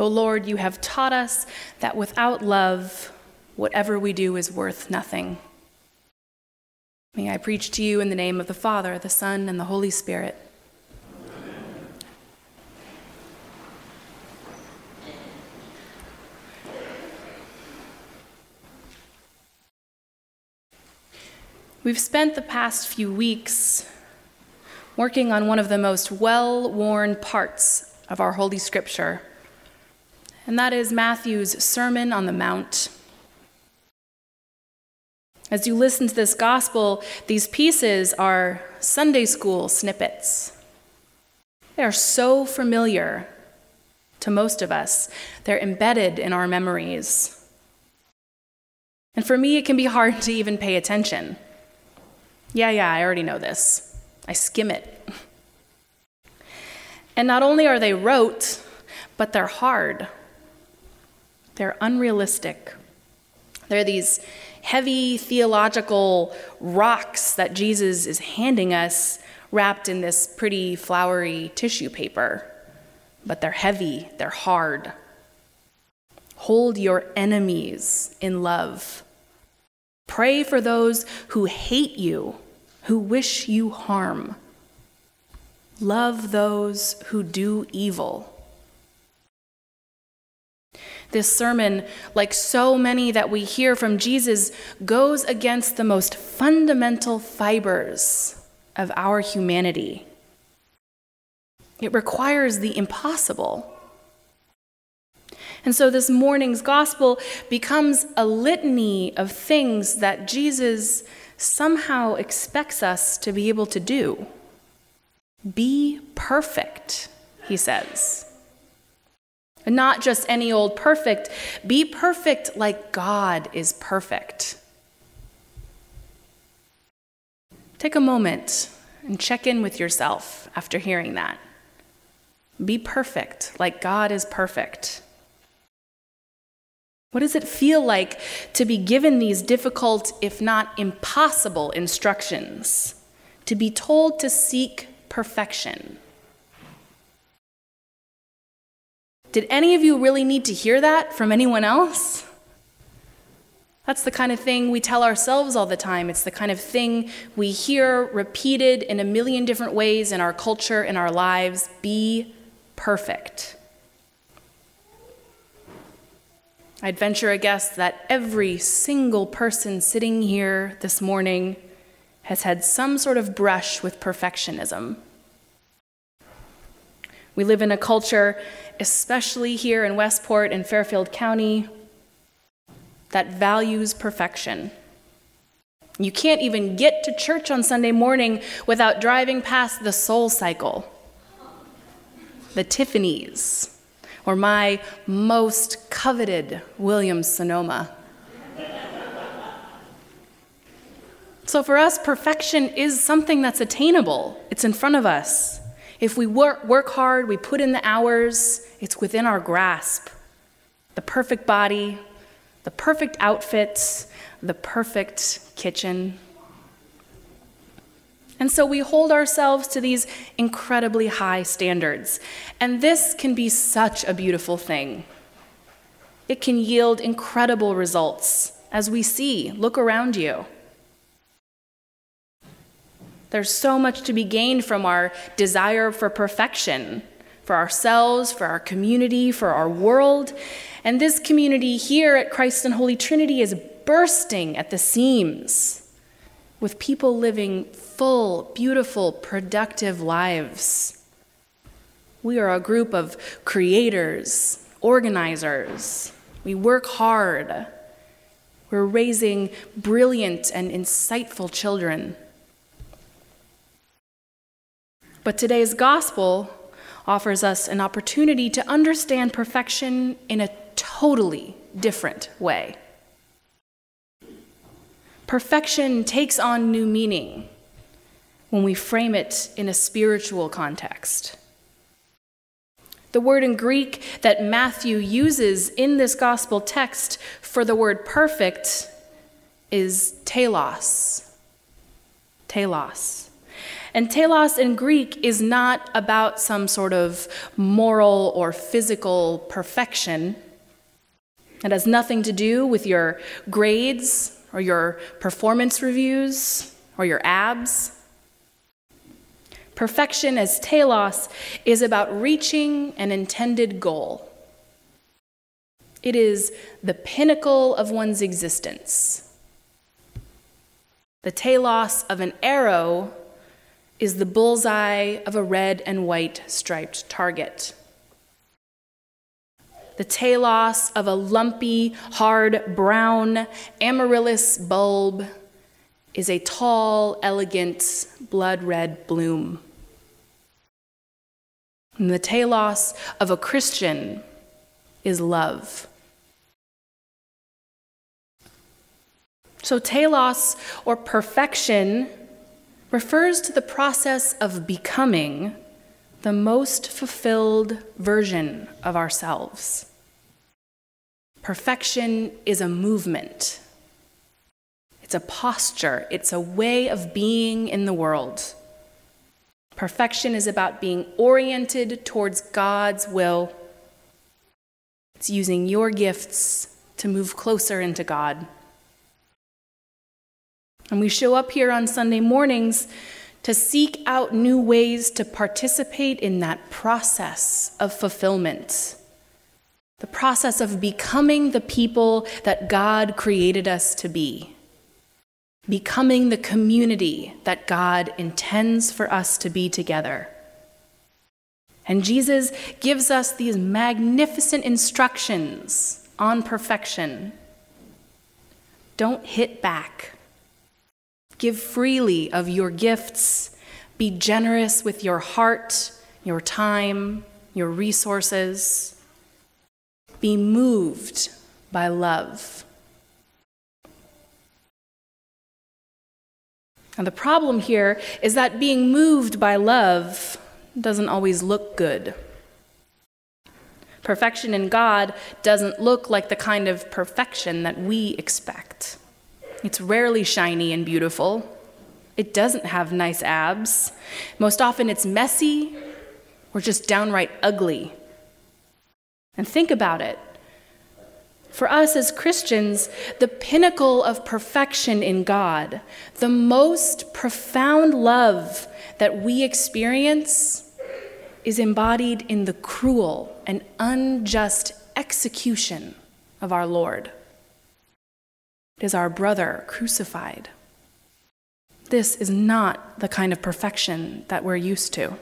O Lord, you have taught us that without love, whatever we do is worth nothing. May I preach to you in the name of the Father, the Son, and the Holy Spirit. We've spent the past few weeks working on one of the most well worn parts of our Holy Scripture, and that is Matthew's Sermon on the Mount. As you listen to this gospel, these pieces are Sunday school snippets. They are so familiar to most of us, they're embedded in our memories. And for me, it can be hard to even pay attention. Yeah, yeah, I already know this. I skim it. And not only are they rote, but they're hard. They're unrealistic. They're these heavy theological rocks that Jesus is handing us wrapped in this pretty flowery tissue paper. But they're heavy, they're hard. Hold your enemies in love. Pray for those who hate you, who wish you harm. Love those who do evil. This sermon, like so many that we hear from Jesus, goes against the most fundamental fibers of our humanity. It requires the impossible. And so this morning's gospel becomes a litany of things that Jesus somehow expects us to be able to do. Be perfect, he says. And not just any old perfect, be perfect like God is perfect. Take a moment and check in with yourself after hearing that. Be perfect like God is perfect. What does it feel like to be given these difficult, if not impossible, instructions? To be told to seek perfection? Did any of you really need to hear that from anyone else? That's the kind of thing we tell ourselves all the time. It's the kind of thing we hear repeated in a million different ways in our culture, in our lives. Be perfect. I'd venture a guess that every single person sitting here this morning has had some sort of brush with perfectionism. We live in a culture, especially here in Westport and Fairfield County, that values perfection. You can't even get to church on Sunday morning without driving past the Soul Cycle, the Tiffany's, or my most coveted Williams Sonoma. so for us, perfection is something that's attainable, it's in front of us. If we work, work hard, we put in the hours, it's within our grasp. The perfect body, the perfect outfits, the perfect kitchen. And so we hold ourselves to these incredibly high standards. And this can be such a beautiful thing. It can yield incredible results, as we see. Look around you. There's so much to be gained from our desire for perfection, for ourselves, for our community, for our world. And this community here at Christ and Holy Trinity is bursting at the seams with people living full, beautiful, productive lives. We are a group of creators, organizers. We work hard. We're raising brilliant and insightful children. But today's gospel offers us an opportunity to understand perfection in a totally different way perfection takes on new meaning when we frame it in a spiritual context. The word in Greek that Matthew uses in this gospel text for the word perfect is telos. Telos. And telos in Greek is not about some sort of moral or physical perfection. It has nothing to do with your grades or your performance reviews or your abs. Perfection as telos is about reaching an intended goal. It is the pinnacle of one's existence. The telos of an arrow is the bullseye of a red and white striped target. The telos of a lumpy, hard brown amaryllis bulb is a tall, elegant, blood red bloom. And the telos of a Christian is love. So, telos or perfection refers to the process of becoming the most fulfilled version of ourselves. Perfection is a movement, it's a posture, it's a way of being in the world. Perfection is about being oriented towards God's will. It's using your gifts to move closer into God. And we show up here on Sunday mornings to seek out new ways to participate in that process of fulfillment, the process of becoming the people that God created us to be, becoming the community that God intends for us to be together. And Jesus gives us these magnificent instructions on perfection. Don't hit back. Give freely of your gifts. Be generous with your heart, your time, your resources. Be moved by love. And the problem here is that being moved by love doesn't always look good. Perfection in God doesn't look like the kind of perfection that we expect. It's rarely shiny and beautiful. It doesn't have nice abs. Most often it's messy or just downright ugly. And think about it. For us as Christians, the pinnacle of perfection in God, the most profound love that we experience, is embodied in the cruel and unjust execution of our Lord. It is our brother crucified. This is not the kind of perfection that we're used to.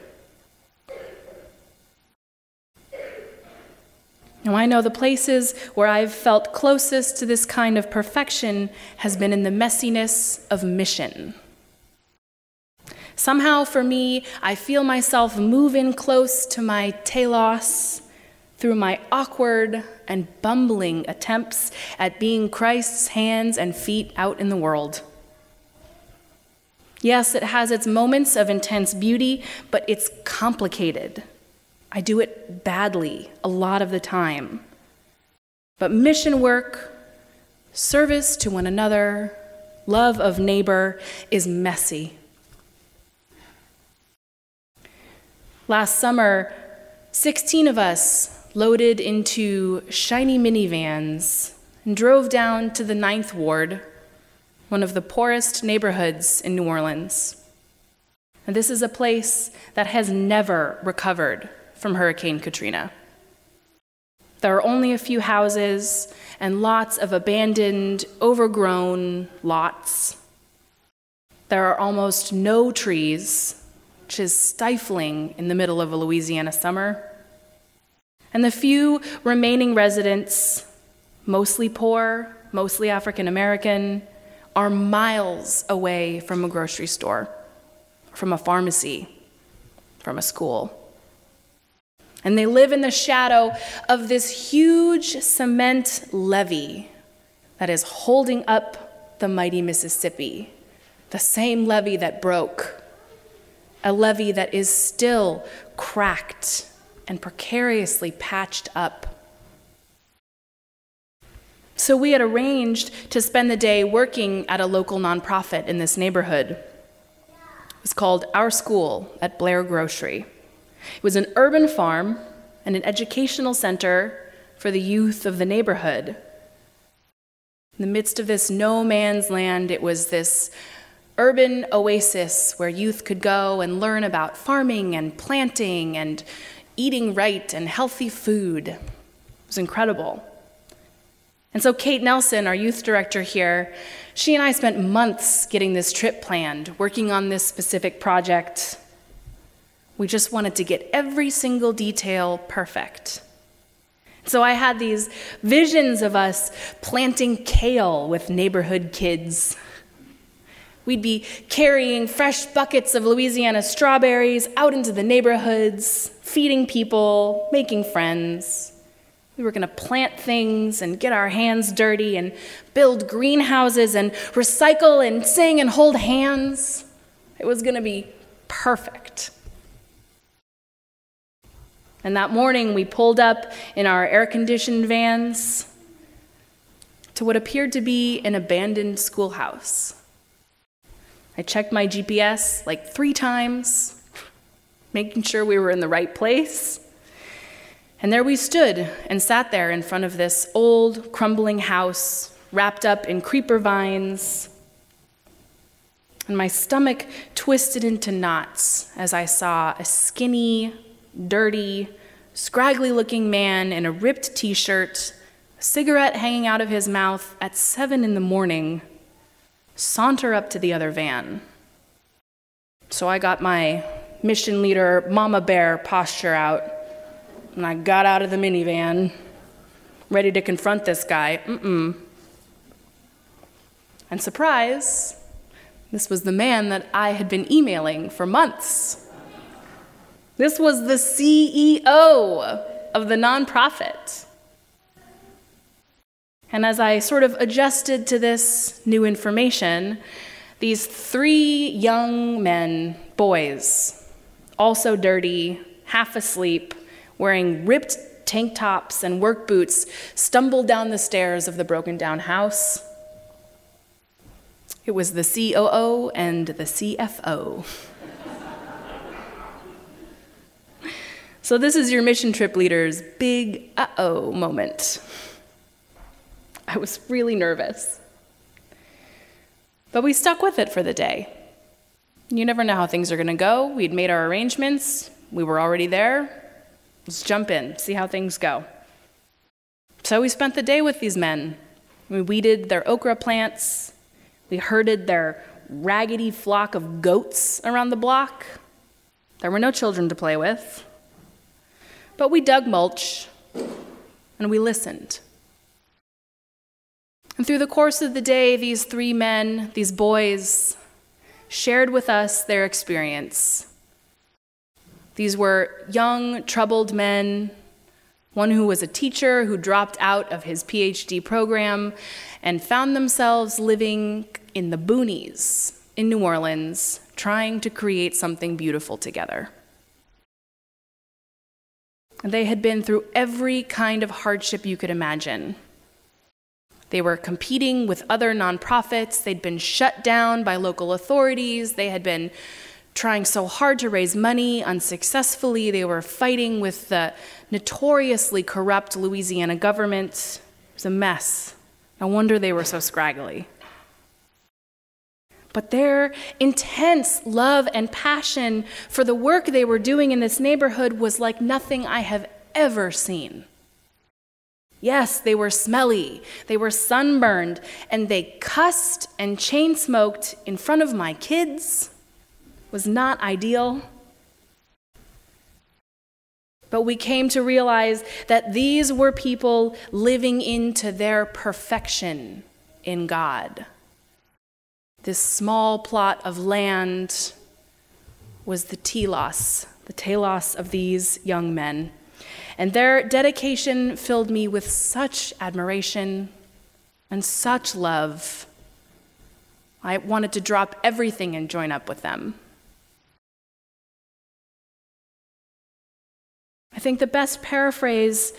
Now, I know the places where I've felt closest to this kind of perfection has been in the messiness of mission. Somehow, for me, I feel myself move in close to my telos through my awkward and bumbling attempts at being Christ's hands and feet out in the world. Yes, it has its moments of intense beauty, but it's complicated. I do it badly a lot of the time. But mission work, service to one another, love of neighbor is messy. Last summer, 16 of us loaded into shiny minivans and drove down to the Ninth Ward, one of the poorest neighborhoods in New Orleans. And this is a place that has never recovered from Hurricane Katrina. There are only a few houses and lots of abandoned, overgrown lots. There are almost no trees, which is stifling in the middle of a Louisiana summer. And the few remaining residents, mostly poor, mostly African American, are miles away from a grocery store, from a pharmacy, from a school. And they live in the shadow of this huge cement levee that is holding up the mighty Mississippi, the same levee that broke, a levee that is still cracked and precariously patched up. So we had arranged to spend the day working at a local nonprofit in this neighborhood. It was called Our School at Blair Grocery. It was an urban farm and an educational center for the youth of the neighborhood. In the midst of this no man's land, it was this urban oasis where youth could go and learn about farming and planting and eating right and healthy food. It was incredible. And so, Kate Nelson, our youth director here, she and I spent months getting this trip planned, working on this specific project. We just wanted to get every single detail perfect. So I had these visions of us planting kale with neighborhood kids. We'd be carrying fresh buckets of Louisiana strawberries out into the neighborhoods, feeding people, making friends. We were going to plant things and get our hands dirty and build greenhouses and recycle and sing and hold hands. It was going to be perfect. And that morning, we pulled up in our air conditioned vans to what appeared to be an abandoned schoolhouse. I checked my GPS like three times, making sure we were in the right place. And there we stood and sat there in front of this old, crumbling house, wrapped up in creeper vines. And my stomach twisted into knots as I saw a skinny, dirty, scraggly looking man in a ripped t shirt, cigarette hanging out of his mouth at seven in the morning, saunter up to the other van. So I got my mission leader, mama bear posture out, and I got out of the minivan, ready to confront this guy. Mm-mm. And surprise, this was the man that I had been emailing for months. This was the CEO of the nonprofit. And as I sort of adjusted to this new information, these three young men, boys, also dirty, half asleep, wearing ripped tank tops and work boots, stumbled down the stairs of the broken down house. It was the COO and the CFO. So, this is your mission trip leader's big uh oh moment. I was really nervous. But we stuck with it for the day. You never know how things are going to go. We'd made our arrangements, we were already there. Let's jump in, see how things go. So, we spent the day with these men. We weeded their okra plants, we herded their raggedy flock of goats around the block. There were no children to play with. But we dug mulch and we listened. And through the course of the day, these three men, these boys, shared with us their experience. These were young, troubled men, one who was a teacher who dropped out of his PhD program and found themselves living in the boonies in New Orleans, trying to create something beautiful together. They had been through every kind of hardship you could imagine. They were competing with other nonprofits. They'd been shut down by local authorities. They had been trying so hard to raise money unsuccessfully. They were fighting with the notoriously corrupt Louisiana government. It was a mess. No wonder they were so scraggly. But their intense love and passion for the work they were doing in this neighborhood was like nothing I have ever seen. Yes, they were smelly, they were sunburned, and they cussed and chain smoked in front of my kids. Was not ideal. But we came to realize that these were people living into their perfection in God. This small plot of land was the telos, the telos of these young men. And their dedication filled me with such admiration and such love. I wanted to drop everything and join up with them. I think the best paraphrase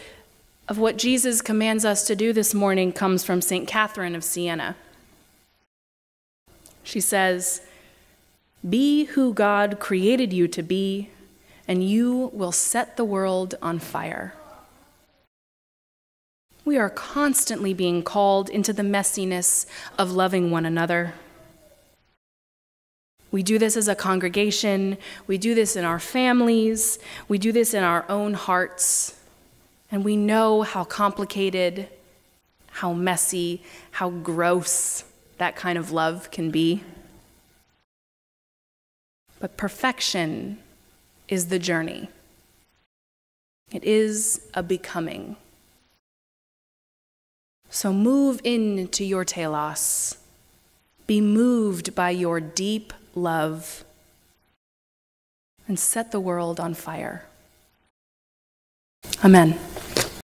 of what Jesus commands us to do this morning comes from St. Catherine of Siena. She says, Be who God created you to be, and you will set the world on fire. We are constantly being called into the messiness of loving one another. We do this as a congregation, we do this in our families, we do this in our own hearts, and we know how complicated, how messy, how gross that kind of love can be. But perfection is the journey, it is a becoming. So move into your telos. Be moved by your deep love and set the world on fire. Amen.